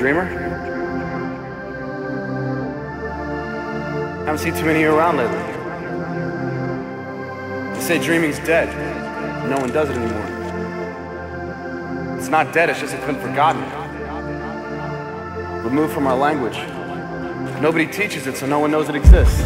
dreamer? I? Haven't seen too many around lately. They say dreaming's dead. No one does it anymore. It's not dead, it's just it's been forgotten. Removed from our language. Nobody teaches it, so no one knows it exists.